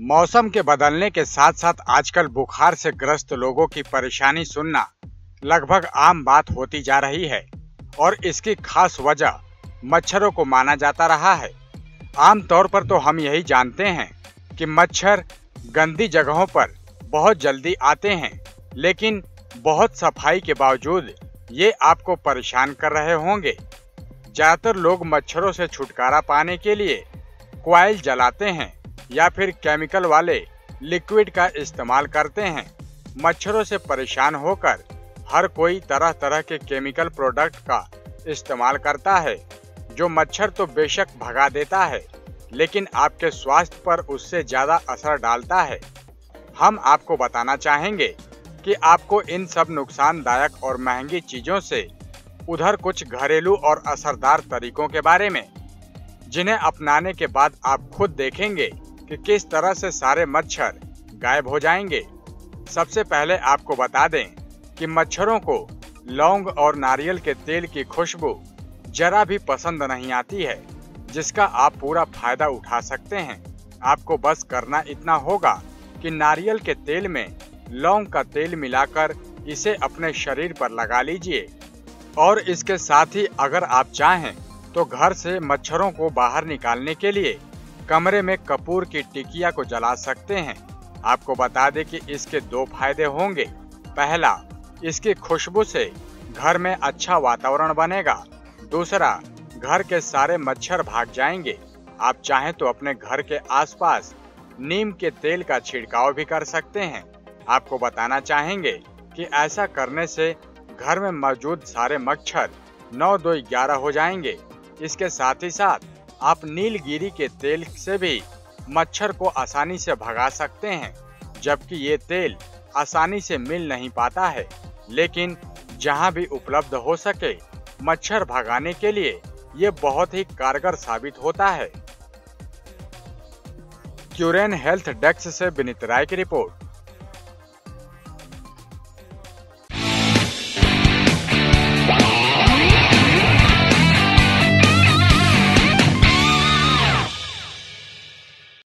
मौसम के बदलने के साथ साथ आजकल बुखार से ग्रस्त लोगों की परेशानी सुनना लगभग आम बात होती जा रही है और इसकी खास वजह मच्छरों को माना जाता रहा है। आमतौर पर तो हम यही जानते हैं कि मच्छर गंदी जगहों पर बहुत जल्दी आते हैं, लेकिन बहुत सफ़ाई के बावजूद ये आपको परेशान कर रहे होंगे। ज़्यादातर लोग मच्छरों से छुटकारा पाने के लिए क्वाइल जलाते हैं या फिर केमिकल वाले लिक्विड का इस्तेमाल करते हैं। मच्छरों से परेशान होकर हर कोई तरह तरह के केमिकल प्रोडक्ट का इस्तेमाल करता है, जो मच्छर तो बेशक भगा देता है, लेकिन आपके स्वास्थ्य पर उससे ज़्यादा असर डालता है। हम आपको बताना चाहेंगे कि आपको इन सब नुकसानदायक और महँगी चीज़ों से उधर कुछ घरेलू और असरदार तरीकों के बारे में, जिन्हें अपनाने के बाद आप खुद देखेंगे। कि किस तरह से सारे मच्छर गायब हो जाएँगे। सबसे पहले आपको बता दें कि मच्छरों को लौंग और नारियल के तेल की खुशबू जरा भी पसंद नहीं आती है, जिसका आप पूरा फ़ायदा उठा सकते हैं। आपको बस करना इतना होगा कि नारियल के तेल में लौंग का तेल मिलाकर इसे अपने शरीर पर लगा लीजिए। और इसके साथ ही अगर आप चाहें तो घर से मच्छरों को बाहर निकालने के लिए कमरे में कपूर की टिकिया को जला सकते हैं। आपको बता दें कि इसके दो फ़ायदे होंगे। पहला, इसकी खुशबू से घर में अच्छा वातावरण बनेगा। दूसरा, घर के सारे मच्छर भाग जाएँगे। आप चाहें तो अपने घर के आसपास नीम के तेल का छिड़काव भी कर सकते हैं। आपको बताना चाहेंगे कि ऐसा करने से घर में मौजूद सारे मच्छर नौ दो ग्यारह हो जाएँगे। इसके साथ ही साथ आप नीलगिरी के तेल से भी मच्छर को आसानी से भगा सकते हैं, जबकि ये तेल आसानी से मिल नहीं पाता है। लेकिन जहाँ भी उपलब्ध हो सके, मच्छर भगाने के लिए ये बहुत ही कारगर साबित होता है। क्यूरेन हेल्थ डेस्क से विनित राय की रिपोर्ट।